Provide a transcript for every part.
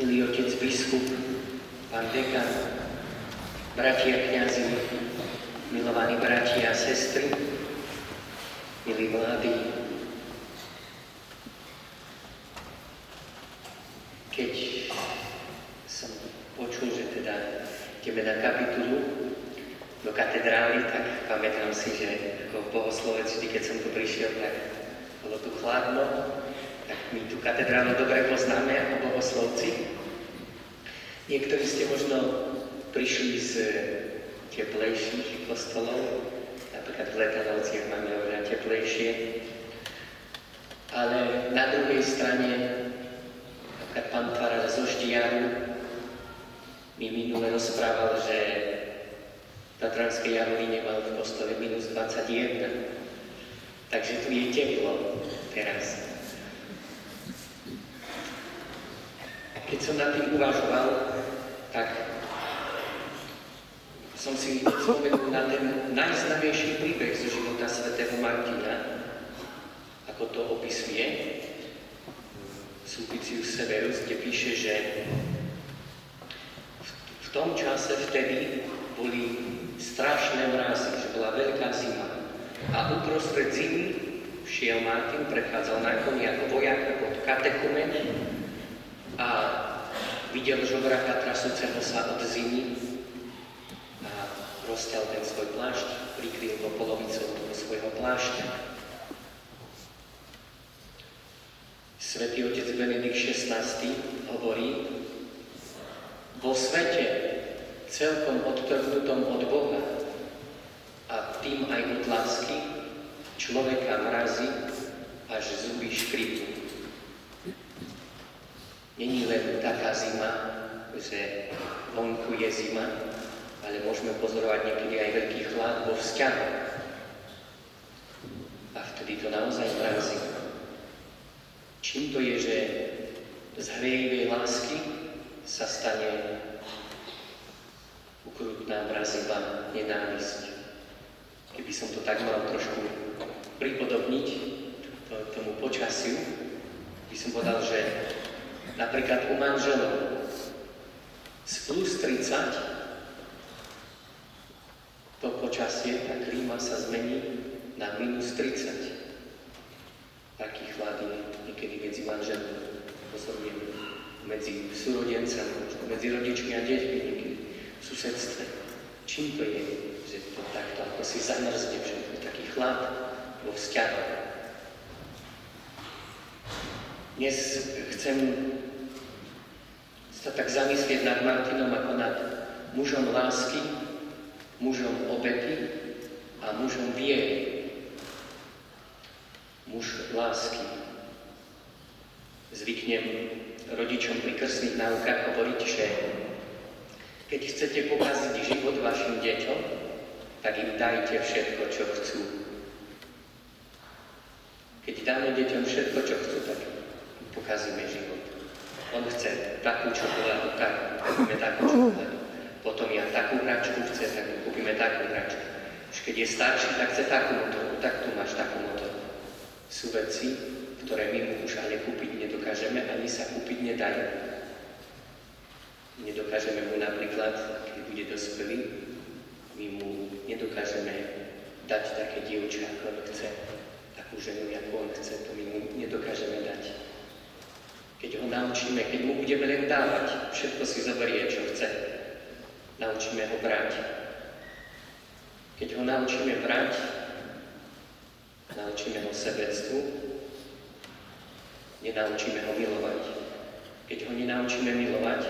milý otec biskup, pán dekan, bratia kniazy, milovaní bratia a sestry, milí mladí. Keď som počul, že teda ideme na kapitulu do katedrály, tak pamätám si, že ako bohoslovec, vždy keď som tu prišiel, tak bolo tu chladno, tak my tú katedrálu dobre poznáme ako bohoslovci. Niektorí ste možno prišli z teplejších kostolov, napríklad v Letanovciach máme oveľa teplejšie, ale na druhej strane, napríklad pán Tvarar zo Štijaru mi minule rozprával, že v Tatranskej Javolíne mal v kostole minus 21. Takže tu je teplo teraz. Keď som nad tým uvažoval, tak som si spomenul na ten najznámejší príbeh zo života svätého Martina, ako to opisuje Sulpicius Severus, kde píše, že v tom čase vtedy boli strašné mrazy, že bola veľká zima. A uprostred zimy šiel Martin, prechádzal na koni ako vojak pod katekumen a videl žobraka trasúceho sa od zimy a rozťal ten svoj plášť, prikryl ho polovicou toho svojho plášťa. Svetý otec Benedikt XVI hovorí, vo svete celkom odtrhnutom od Boha a tým aj od lásky človeka mrazí až zuby škripu. Není len taká zima, že vonku je zima, ale môžeme pozorovať niekedy aj veľký chlad vo vzťahu. A vtedy to naozaj mrazí. Čím to je, že z hrejivej lásky sa stane ukrutná, mrazivá nenávisť. Keby som to tak mal trošku pripodobniť tomu počasiu, by som povedal, že Napríklad u manželov z plus 30 to počasie, tá klíma sa zmení na minus 30. Taký chlad je niekedy medzi manželmi, pozorujem, medzi súrodencami, medzi rodičmi a deťmi niekedy v susedstve. Čím to je, že to takto ako si zamrzne všetko, taký chlad vo vzťahu. Dnes chcem sa tak zamyslieť nad Martinom ako nad mužom lásky, mužom obety a mužom viery. Muž lásky. Zvyknem rodičom pri krstných náukách hovoriť, že keď chcete pokaziť život vašim deťom, tak im dajte všetko, čo chcú. Keď dáme deťom všetko, čo chcú, tak pokazíme život. On chce takú čokoládu, tak kúpime takú čokoládu. Potom ja takú hračku chce, tak kúpime takú hračku. Už keď je starší, tak chce takú motorku, tak tu máš takú motorku. Sú veci, ktoré my mu už ale kúpiť nedokážeme, ani sa kúpiť nedajú. Nedokážeme mu napríklad, keď bude dospelý, my mu nedokážeme dať také dievča, ako on chce, takú ženu, ako on chce, to my mu nedokážeme dať. Keď ho naučíme, keď mu budeme len dávať, všetko si zoberie, čo chce. Naučíme ho brať. Keď ho naučíme brať, naučíme ho sebectvu, nenaučíme ho milovať. Keď ho nenaučíme milovať,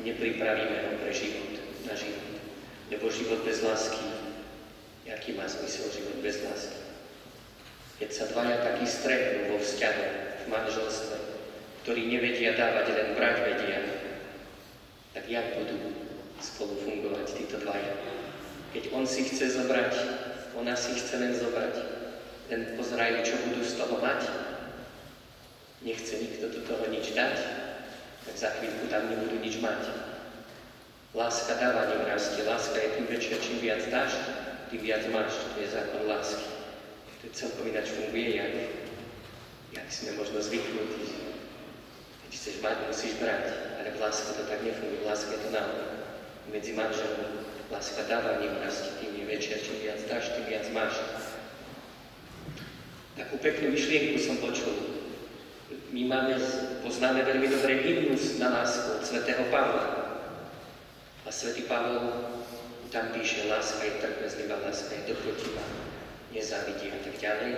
nepripravíme ho pre život, na život. Lebo život bez lásky, aký má zmysel život bez lásky? Keď sa dvaja takí stretnú vo vzťahu, v manželstve, ktorí nevedia dávať, len brať vedia, tak jak budú spolu fungovať títo dvaja? Keď on si chce zobrať, ona si chce len zobrať, len pozerajú, čo budú z toho mať, nechce nikto do toho nič dať, tak za chvíľku tam nebudú nič mať. Láska dáva rastie, láska je tým väčšia, čím viac dáš, tým viac máš, to je zákon lásky. To je celkom ináč funguje, jak, jak sme možno zvyknutí, chceš mať, musíš brať. Ale v láske to tak nefunguje. V láske je to naopak. Medzi manželmi láska dáva neúrasti, tým je väčšia, čím viac dáš, tým viac máš. Takú peknú myšlienku som počul. My máme, poznáme veľmi dobre hymnus na lásku od svätého Pavla. A svätý Pavol tam píše, láska je trpezlivá, láska je dobrotivá, nezávidí a tak ďalej.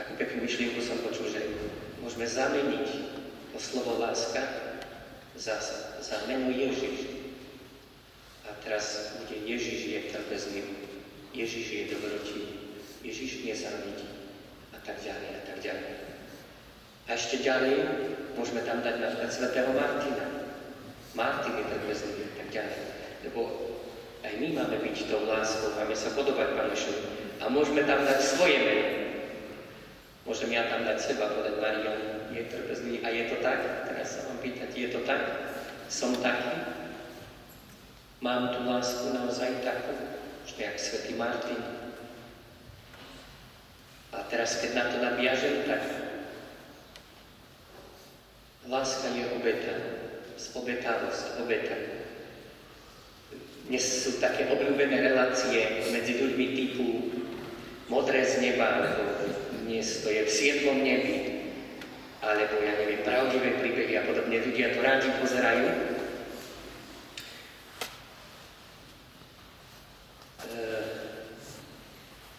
Takú peknú myšlienku som počul, že môžeme zameniť to slovo láska za, za meno Ježiš. A teraz bude Ježiš je trpezlivý, Ježiš je dobrotivý, Ježiš nezávidí a tak ďalej a tak ďalej. A ešte ďalej môžeme tam dať napríklad svätého Martina. Martin je trpezlivý a tak ďalej. Lebo aj my máme byť tou láskou, máme sa podobať Pánošovi. A môžeme tam dať svoje meno. Môžem ja tam dať seba, povedať Maria, je trpezlivý. A je to tak? Teraz sa vám pýtať, je to tak? Som taký? Mám tú lásku naozaj takú? Že jak svätý Martin. A teraz, keď na to nabiažem, tak láska je obeta. Obetavosť, obeta. Dnes sú také obľúbené relácie medzi ľuďmi typu modré z neba, dnes to je v siedmom nebi, alebo ja neviem, pravdivé príbehy a podobne. Ľudia to rádi pozerajú. E,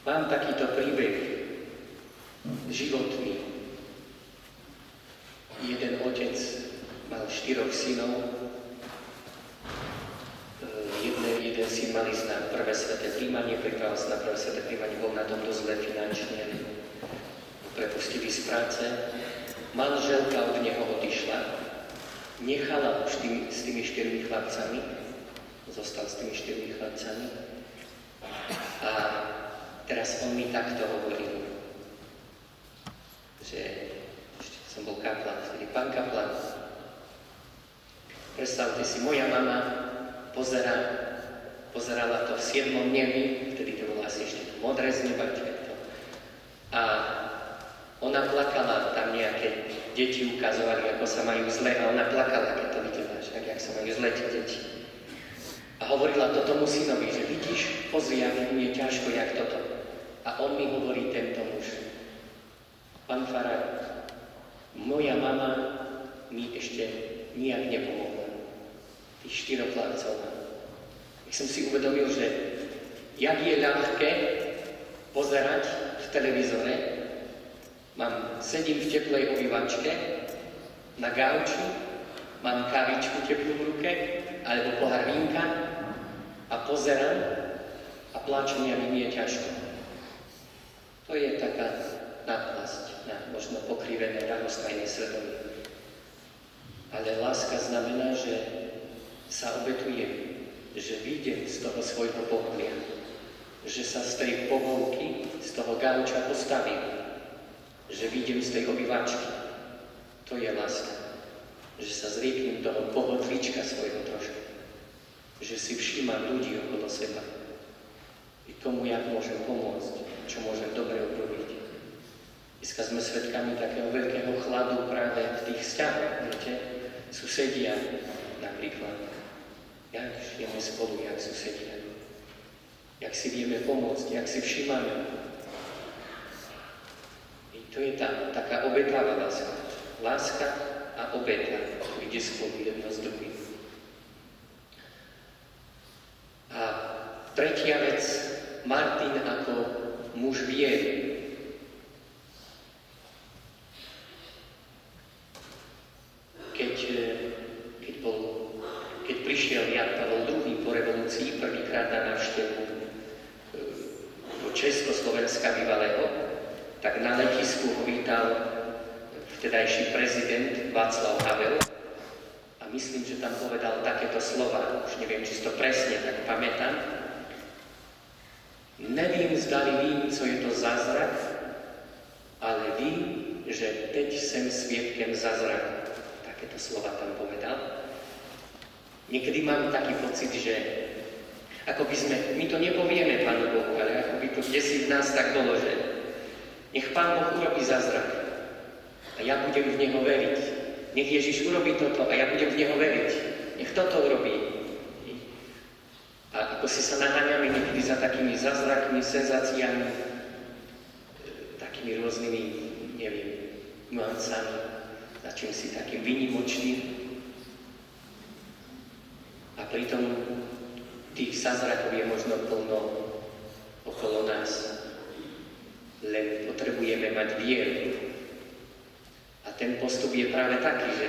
mám takýto príbeh životný. Jeden otec mal štyroch synov, jeden syn mal ísť na prvé sveté príjmanie, pripravil sa na prvé sveté príjmanie, bol na tom dosť zle finančne, prepustili z práce. Manželka od neho odišla, nechala už tým, s tými štyrmi chlapcami, zostal s tými štyrmi chlapcami. A teraz on mi takto hovoril, že ešte som bol kaplan, vtedy pán kaplan, predstavte si, moja mama pozera pozerala to v siedmom nebi, vtedy to bolo asi ešte modré z neba. A ona plakala, tam nejaké deti ukazovali, ako sa majú zle a ona plakala, keď to videla, že jak sa majú zle tie deti. A hovorila to tomu synovi, že vidíš, pozri, jak mi je ťažko, jak toto. A on mi hovorí tento muž, pán Farár, moja mama mi ešte nijak nepomohla. Tých štyroch chlapcov som si uvedomil, že jak je ľahké pozerať v televízore, mám, sedím v teplej obývačke, na gauči, mám kávičku teplú v ruke, alebo pohár vínka a pozerám a pláčem, jak mi je ťažko. To je taká náplasť na možno pokrivené rahostajné svedomie. Ale láska znamená, že sa obetuje že vyjdem z toho svojho pokoja, že sa z tej povolky, z toho gauča postavím, že vyjdem z tej obyvačky. To je láska. Že sa zrieknem toho pohodlička svojho trošku. Že si všímam ľudí okolo seba. I tomu, jak môžem pomôcť, čo môžem dobre urobiť. Dneska sme svedkami takého veľkého chladu práve v tých vzťahoch, viete? Susedia napríklad jak žijeme spolu, jak susedia, jak si vieme pomôcť, jak si všímame. To je tá taká obetavá láska. Láska a obeta ide spolu jedno z druhým. A tretia vec, Martin ako muž viery. Keď keď prišiel Jan Pavel II po revolúcii prvýkrát na návštevu e, do Československa bývalého, tak na letisku ho vítal vtedajší prezident Václav Havel a myslím, že tam povedal takéto slova, už neviem, či to presne tak pamätám. Nevím, zdali vím, co je to zázrak, ale vím, že teď sem svietkem zázrak. Takéto slova tam povedal. Niekedy mám taký pocit, že ako by sme, my to nepovieme Pánu Bohu, ale ako by to si v nás tak bolo, že nech Pán Boh urobí zázrak a ja budem v Neho veriť. nech Ježiš urobí toto a ja budem v Neho veriť. Nech toto urobí. A ako si sa naháňame niekedy za takými zázrakmi, senzáciami, takými rôznymi, neviem, nuancami, za čím si takým vynimočným. A pritom tých zázrakov je možno plno okolo nás. Len potrebujeme mať vieru. A ten postup je práve taký, že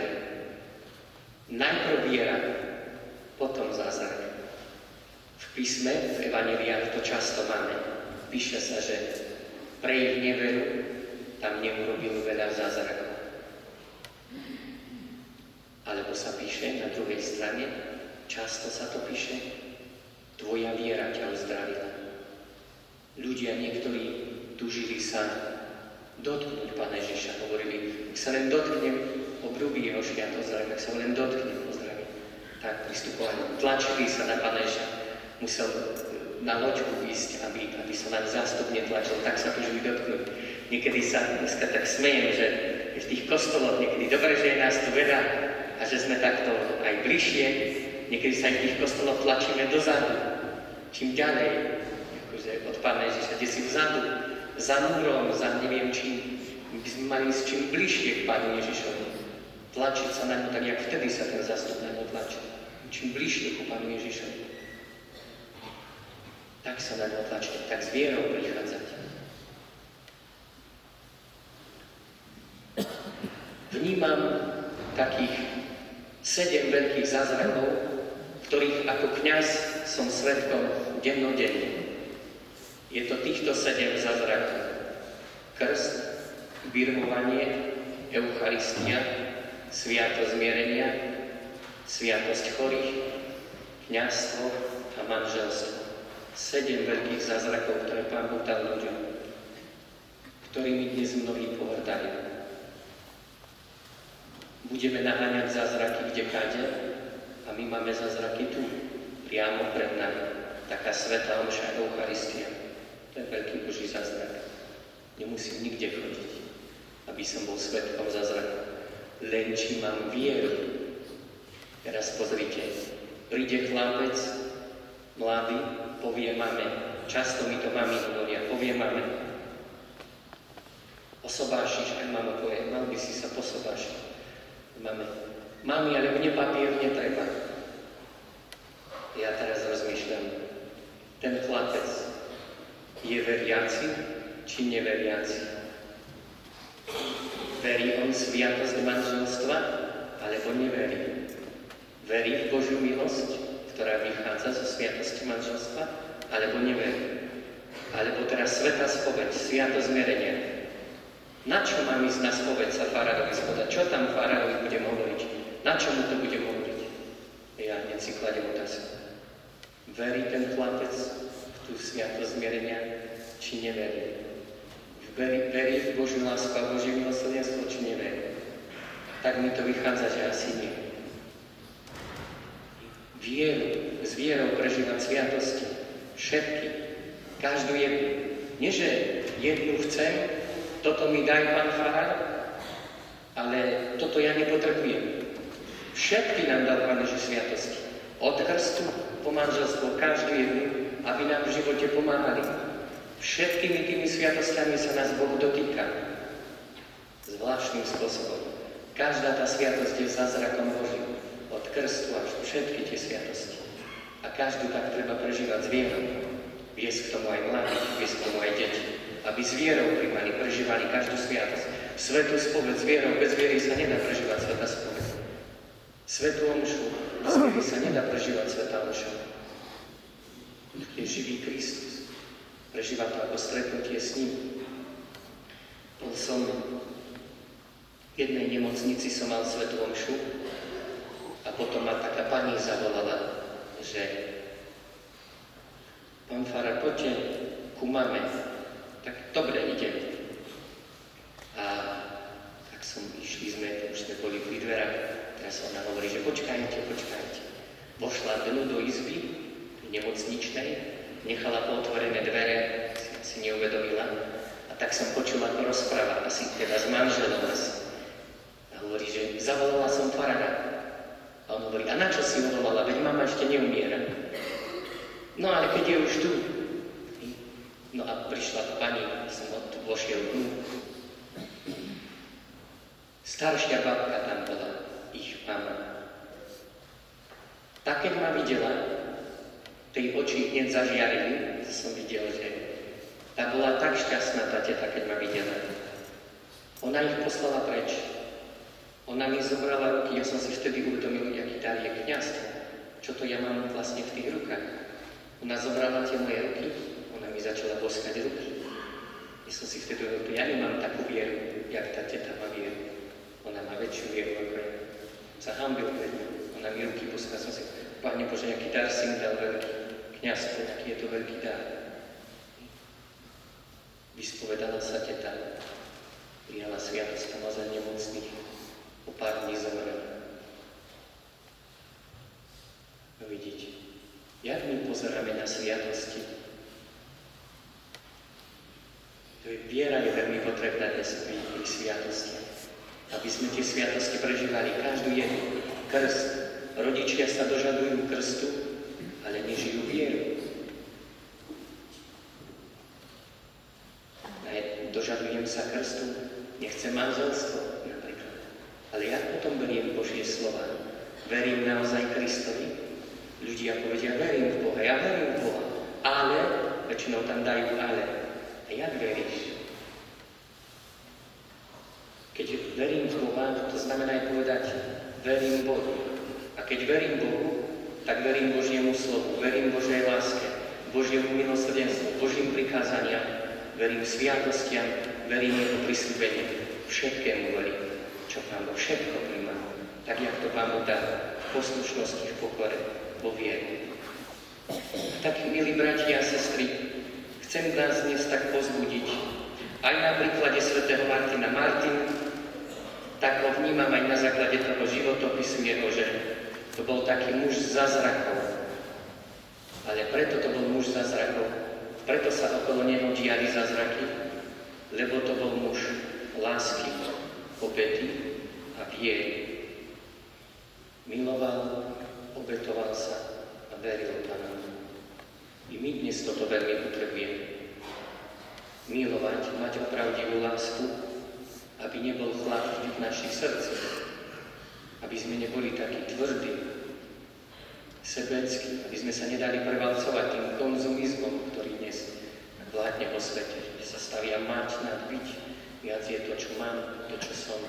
najprv viera, potom zázrak. V písme, v Evangeliách to často máme. Píše sa, že pre ich neveru tam neurobil veľa zázrakov. Alebo sa píše na druhej strane, často sa to píše, tvoja viera ťa uzdravila. Ľudia niektorí tužili sa dotknúť Pána Ježiša. Hovorili, ak sa len dotknem, obrubí jeho zdravím, ak sa ho len dotknem, pozdravím. Tak pristupovali, tlačili sa na Pána Ježiša. Musel e, na loďku ísť, aby, aby sa nám zástup netlačil, tak sa tužili dotknúť. Niekedy sa dneska tak smejem, že v tých kostoloch niekedy dobre, že je nás tu veľa a že sme takto aj bližšie, niekedy sa aj v tých kostoloch tlačíme dozadu. Čím ďalej, akože od Pána Ježiša, kde si vzadu, za múrom, za neviem čím, by sme mali s čím bližšie k Pánu Ježišovi. Tlačiť sa na ňu tak, jak vtedy sa ten zastup na ňu tlačil. Čím bližšie ku Pánu Ježišovi. Tak sa na ňu tlačiť, tak s vierou prichádzať. Vnímam takých sedem veľkých zázrakov, ktorých ako kňaz som svetkom dennodenne. Je to týchto sedem zázrakov. Krst, birmovanie, Eucharistia, sviatosť zmierenia, sviatosť chorých, kniazstvo a manželstvo. Sedem veľkých zázrakov, ktoré Pán Boh dal ľuďom, ktorými dnes mnohí pohrdajú. Budeme naháňať zázraky kde kade a my máme zázraky tu, priamo pred nami. Taká svetá omša Eucharistia. To je veľký Boží zázrak. Nemusím nikde chodiť, aby som bol svetkom zázraku. Len či mám vieru. Teraz pozrite, príde chlapec, mladý, povie mame, často mi to mami hovoria, povie mame, osobášiš, aj mama povie, mal by si sa posobášiť. Mame, mami, ale mne papier netreba. Ja teraz rozmýšľam, ten chlapec, je veriaci či neveriaci. Verí on sviatosť manželstva, alebo neverí. Verí v Božiu milosť, ktorá vychádza zo sviatosti manželstva, alebo neverí. Alebo teraz sveta spoveď, sviatosť zmerenia. Na čo mám ísť na spoveď sa farárovi spodať? Čo tam farárovi budem hovoriť? Na čo mu to budem hovoriť? Ja hneď si kladem otázku. Verí ten chlapec tú sviatosť zmierenia, či neverí. Verí, verí v Božiu lásku a Božie milosrdenstvo, či neverí. Tak mi to vychádza, že asi nie. Vieru, s vierou prežívať sviatosti. Všetky. Každú jednu. Nie, že jednu chcem, toto mi daj, pán Farár, ale toto ja nepotrebujem. Všetky nám dal Pán Ježiš sviatosti. Od krstu po manželstvo, každú jednu aby nám v živote pomáhali. Všetkými tými sviatostiami sa nás Boh dotýka. Zvláštnym spôsobom. Každá tá sviatosť je zázrakom Božím. Od krstu až všetky tie sviatosti. A každú tak treba prežívať s vierou. Viesť k tomu aj mladých, viesť k tomu aj deti. Aby s vierou primali, prežívali každú sviatosť. Svetú spoveď s vierou, bez viery sa nedá prežívať sveta spoveď. Svetú omšu, bez viery sa nedá prežívať sveta omša je živý Kristus. Prežíva to ako stretnutie s ním. Bol som v jednej nemocnici, som mal svetú omšu a potom ma taká pani zavolala, že pán Fara, poďte ku mame. Tak dobre, idem. A tak som, išli sme, už sme boli pri dverách, teraz ona hovorí, že počkajte, počkajte. Vošla dnu do izby, nemocničnej, nechala potvorené dvere, si si neuvedomila. A tak som počul, ako rozpráva asi teda s manželom. A hovorí, že zavolala som farada. A on hovorí, a na čo si volala, veď mama ešte neumiera. No ale keď je už tu. No a prišla pani, som od vošiel dnu. Staršia babka tam bola, ich mama. Tak keď ma videla, tej oči hneď zažiarili, to som videl, že tá bola tak šťastná, tá teta, keď ma videla. Ona ich poslala preč. Ona mi zobrala ruky, ja som si vtedy uvedomil, aký dar je kniazstvo. Čo to ja mám vlastne v tých rukách. Ona zobrala tie moje ruky, ona mi začala boskať ruky. Ja som si vtedy uvedomil, ja nemám takú vieru, jak tá teta má vieru. Ona má väčšiu vieru ako ja. Sa hambil pred. Ona mi ruky boskala, som si, Pane Bože, aký dar si mi dal veľký. Kniazstvo, aký je to veľký dar. Vyspovedala sa teta, prijala sviatosť pomazania nemocných, o pár dní zomrela. No vidíte, jak my pozeráme na sviatosti? To je, viera je veľmi potrebná dnes pri, pri sviatostiach. Aby sme tie sviatosti prežívali každú jednu. Krst. Rodičia sa dožadujú krstu, ale nežijú vieru. Dožadujem sa krstu, nechcem manželstvo napríklad. Ale ja potom beriem Božie slova. Verím naozaj Kristovi. Ľudia povedia, verím v Boha, ja verím v Boha. Ale, väčšinou tam dajú ale. A jak veríš? Keď verím v Boha, to znamená aj povedať, verím Bohu. A keď verím Bohu, tak verím Božiemu slovu, verím Božej láske, Božiemu milosrdenstvu, Božím prikázaniam, verím sviatostiam, verím Jeho prisúbeniu. Všetkému verím, čo Pán Boh všetko príjma, tak jak to Pán Boh dá v poslušnosti, v pokore, vo viere. A tak, milí bratia a sestry, chcem nás dnes tak pozbudiť, aj na príklade svätého Martina. Martin, tak ho vnímam aj na základe toho životopisu jeho, že to bol taký muž zázrakov. Ale preto to bol muž zázrakov, preto sa okolo neho diali zázraky, lebo to bol muž lásky, obety a viery. Miloval, obetoval sa a veril Pánu. I my dnes toto veľmi potrebujeme milovať, mať opravdivú lásku, aby nebol chlad v našich srdciach, aby sme neboli takí tvrdí, sebeckí, aby sme sa nedali prevalcovať tým konzumizmom, ktorý dnes vládne vo svete, že sa stavia mať nad byť, viac je to, čo mám, to, čo som.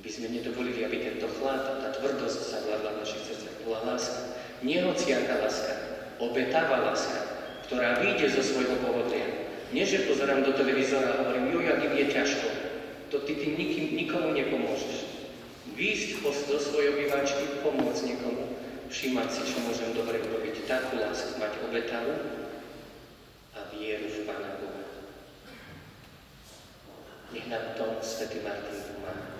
Aby sme nedovolili, aby tento chlad, tá tvrdosť sa vládla v našich srdciach, bola láska. Nehociaká láska, obetáva láska, ktorá vyjde zo svojho pohodlia, nie, že pozerám do televízora a hovorím, jo, jak im je ťažko. To ty tým nikým, nikomu nepomôžeš. Výjsť zo svojej obývačky, pomôcť niekomu, všímať si, čo môžem dobre urobiť. Takú lásku mať obetavú a vieru v Pána Boha. Nech nám to Svetý Martin pomáha.